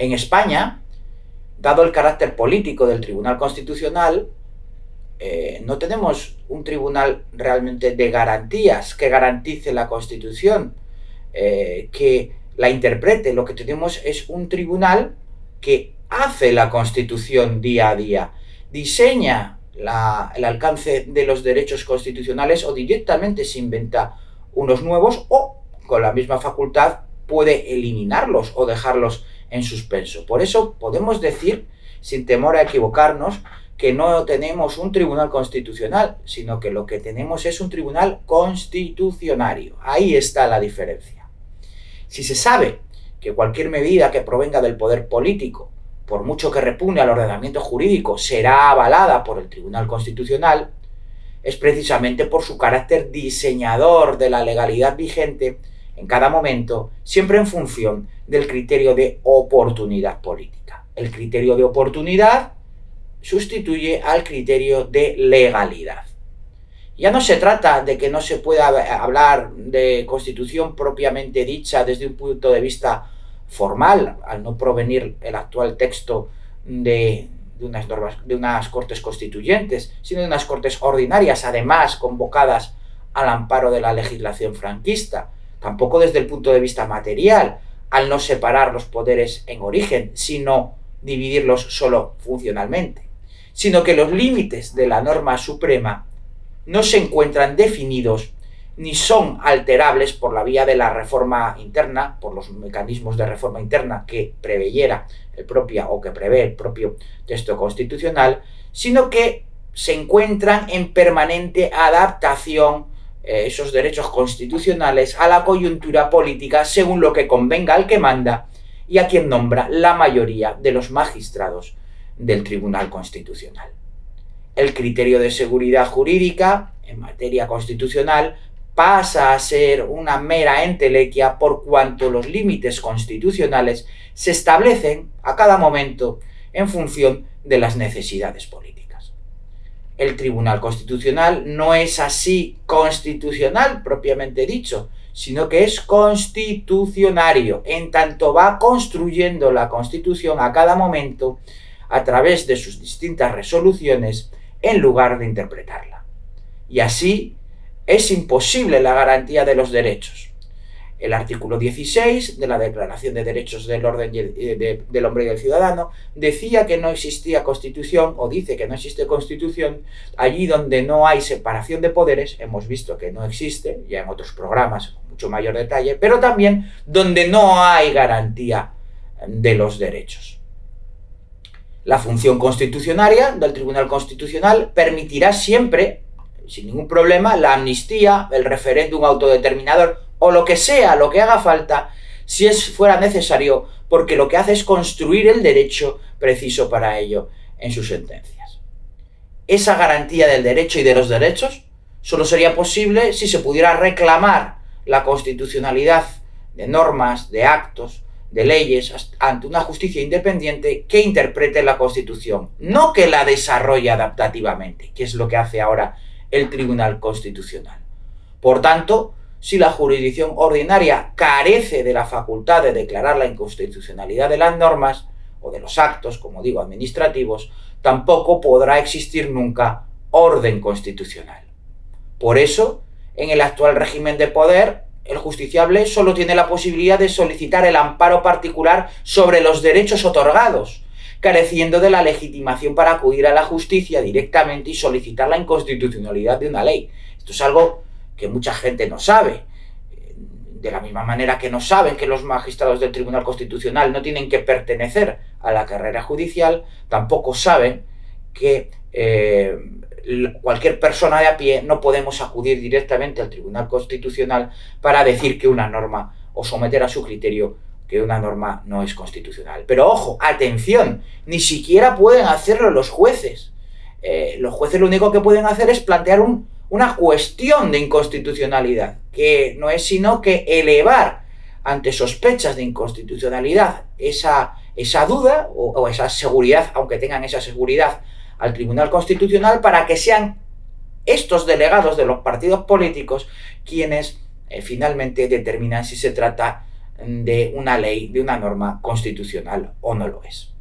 En España, dado el carácter político del Tribunal Constitucional, eh, no tenemos un tribunal realmente de garantías que garantice la Constitución, eh, que la interprete. Lo que tenemos es un tribunal que hace la Constitución día a día, diseña el alcance de los derechos constitucionales o directamente se inventa unos nuevos o con la misma facultad puede eliminarlos o dejarlos en suspenso. Por eso podemos decir, sin temor a equivocarnos, que no tenemos un tribunal constitucional, sino que lo que tenemos es un tribunal constitucionario. Ahí está la diferencia. Si se sabe que cualquier medida que provenga del poder político, por mucho que repugne al ordenamiento jurídico, será avalada por el Tribunal Constitucional, es precisamente por su carácter diseñador de la legalidad vigente en cada momento, siempre en función del criterio de oportunidad política. El criterio de oportunidad sustituye al criterio de legalidad. Ya no se trata de que no se pueda hablar de constitución propiamente dicha desde un punto de vista formal, al no provenir el actual texto de, unas normas, de unas cortes constituyentes, sino de unas cortes ordinarias, además convocadas al amparo de la legislación franquista. Tampoco desde el punto de vista material, al no separar los poderes en origen, sino dividirlos solo funcionalmente sino que los límites de la norma suprema no se encuentran definidos ni son alterables por la vía de la reforma interna, por los mecanismos de reforma interna que preveyera el propio o que prevé el propio texto constitucional, sino que se encuentran en permanente adaptación esos derechos constitucionales a la coyuntura política según lo que convenga al que manda y a quien nombra la mayoría de los magistrados del Tribunal Constitucional. El criterio de seguridad jurídica en materia constitucional pasa a ser una mera entelequia por cuanto los límites constitucionales se establecen a cada momento en función de las necesidades políticas. El Tribunal Constitucional no es así constitucional propiamente dicho, sino que es constitucionario, en tanto va construyendo la Constitución a cada momento a través de sus distintas resoluciones en lugar de interpretarla. Y así es imposible la garantía de los derechos. El artículo 16 de la Declaración de Derechos del Orden del Hombre y del Ciudadano decía que no existía constitución, o dice que no existe constitución, allí donde no hay separación de poderes, hemos visto que no existe, ya en otros programas con mucho mayor detalle, pero también donde no hay garantía de los derechos. La función constitucionaria del Tribunal Constitucional permitirá siempre, sin ningún problema, la amnistía, el referéndum autodeterminador o lo que sea, lo que haga falta, si es, fuera necesario, porque lo que hace es construir el derecho preciso para ello en sus sentencias. Esa garantía del derecho y de los derechos solo sería posible si se pudiera reclamar la constitucionalidad de normas, de actos, de leyes ante una justicia independiente que interprete la Constitución, no que la desarrolle adaptativamente, que es lo que hace ahora el Tribunal Constitucional. Por tanto, si la jurisdicción ordinaria carece de la facultad de declarar la inconstitucionalidad de las normas o de los actos, como digo, administrativos, tampoco podrá existir nunca orden constitucional. Por eso, en el actual régimen de poder, el justiciable solo tiene la posibilidad de solicitar el amparo particular sobre los derechos otorgados, careciendo de la legitimación para acudir a la justicia directamente y solicitar la inconstitucionalidad de una ley. Esto es algo que mucha gente no sabe. De la misma manera que no saben que los magistrados del Tribunal Constitucional no tienen que pertenecer a la carrera judicial, tampoco saben que eh, cualquier persona de a pie no podemos acudir directamente al Tribunal Constitucional para decir que una norma o someter a su criterio que una norma no es constitucional. Pero ojo, atención, ni siquiera pueden hacerlo los jueces. Eh, los jueces lo único que pueden hacer es plantear una cuestión de inconstitucionalidad, que no es sino que elevar ante sospechas de inconstitucionalidad esa, esa duda o esa seguridad, aunque tengan esa seguridad al Tribunal Constitucional para que sean estos delegados de los partidos políticos quienes eh, finalmente determinan si se trata de una ley, de una norma constitucional o no lo es.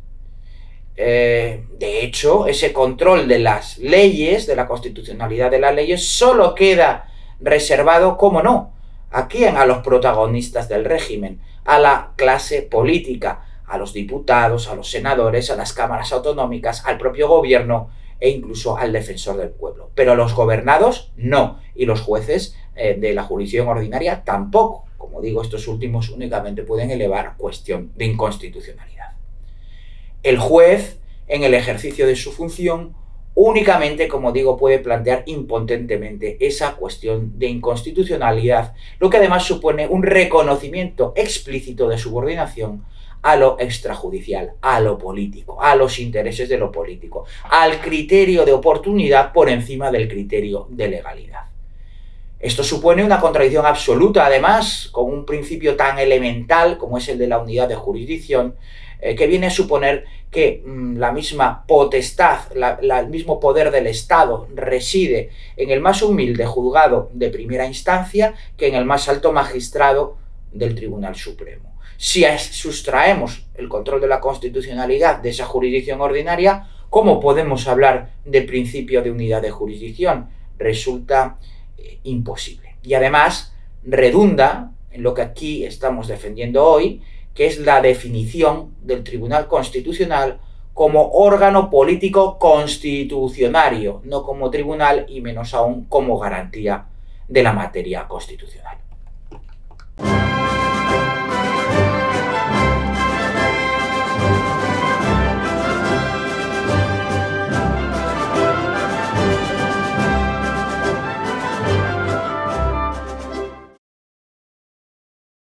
Eh, de hecho, ese control de las leyes, de la constitucionalidad de las leyes, solo queda reservado, como no, ¿a quién? A los protagonistas del régimen, a la clase política, a los diputados, a los senadores, a las cámaras autonómicas, al propio gobierno e incluso al defensor del pueblo. Pero los gobernados no, y los jueces eh, de la jurisdicción ordinaria tampoco. Como digo, estos últimos únicamente pueden elevar cuestión de inconstitucionalidad. El juez, en el ejercicio de su función, únicamente, como digo, puede plantear impotentemente esa cuestión de inconstitucionalidad, lo que además supone un reconocimiento explícito de subordinación a lo extrajudicial, a lo político, a los intereses de lo político, al criterio de oportunidad por encima del criterio de legalidad. Esto supone una contradicción absoluta, además, con un principio tan elemental como es el de la unidad de jurisdicción, eh, que viene a suponer que mm, la misma potestad, el mismo poder del Estado reside en el más humilde juzgado de primera instancia que en el más alto magistrado del Tribunal Supremo. Si sustraemos el control de la constitucionalidad de esa jurisdicción ordinaria, ¿cómo podemos hablar de principio de unidad de jurisdicción? Resulta imposible. Y además redunda en lo que aquí estamos defendiendo hoy, que es la definición del Tribunal Constitucional como órgano político constitucionario, no como tribunal y menos aún como garantía de la materia constitucional.